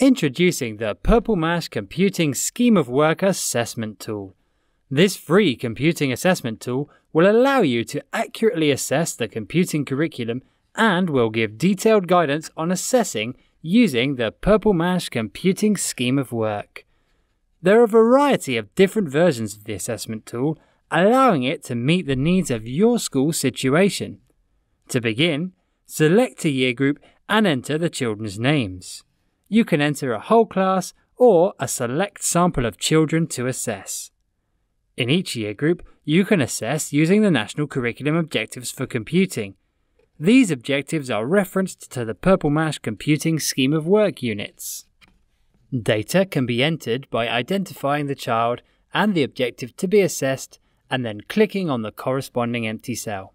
Introducing the Purple Mash Computing Scheme of Work Assessment Tool. This free computing assessment tool will allow you to accurately assess the computing curriculum and will give detailed guidance on assessing using the Purple Mash Computing Scheme of Work. There are a variety of different versions of the assessment tool, allowing it to meet the needs of your school situation. To begin, select a year group and enter the children's names. You can enter a whole class or a select sample of children to assess. In each year group, you can assess using the National Curriculum Objectives for Computing. These objectives are referenced to the Purple Mash Computing Scheme of Work units. Data can be entered by identifying the child and the objective to be assessed and then clicking on the corresponding empty cell.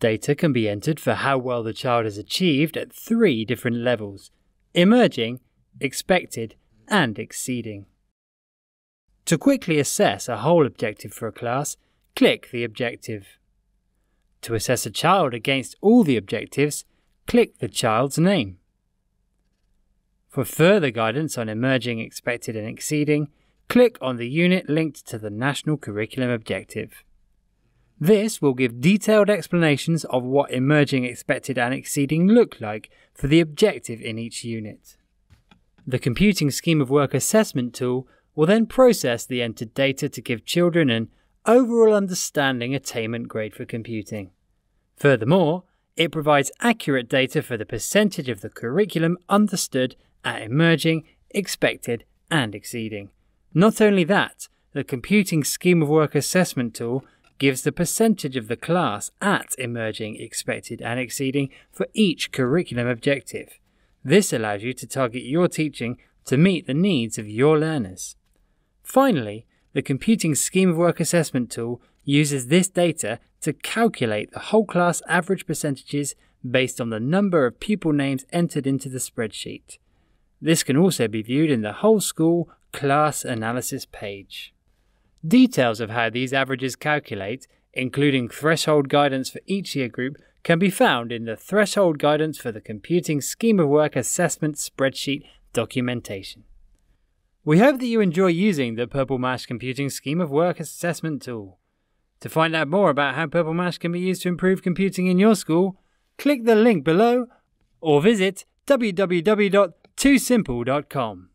Data can be entered for how well the child has achieved at three different levels emerging, expected, and exceeding. To quickly assess a whole objective for a class, click the objective. To assess a child against all the objectives, click the child's name. For further guidance on emerging, expected, and exceeding, click on the unit linked to the National Curriculum Objective. This will give detailed explanations of what emerging, expected, and exceeding look like for the objective in each unit. The Computing Scheme of Work Assessment tool will then process the entered data to give children an overall understanding attainment grade for computing. Furthermore, it provides accurate data for the percentage of the curriculum understood at emerging, expected, and exceeding. Not only that, the Computing Scheme of Work Assessment tool gives the percentage of the class at emerging, expected, and exceeding for each curriculum objective. This allows you to target your teaching to meet the needs of your learners. Finally, the Computing Scheme of Work Assessment tool uses this data to calculate the whole class average percentages based on the number of pupil names entered into the spreadsheet. This can also be viewed in the whole school class analysis page. Details of how these averages calculate, including threshold guidance for each year group, can be found in the Threshold Guidance for the Computing Scheme of Work Assessment spreadsheet documentation. We hope that you enjoy using the Purple Mash Computing Scheme of Work Assessment tool. To find out more about how Purple Mash can be used to improve computing in your school, click the link below or visit www.2simple.com.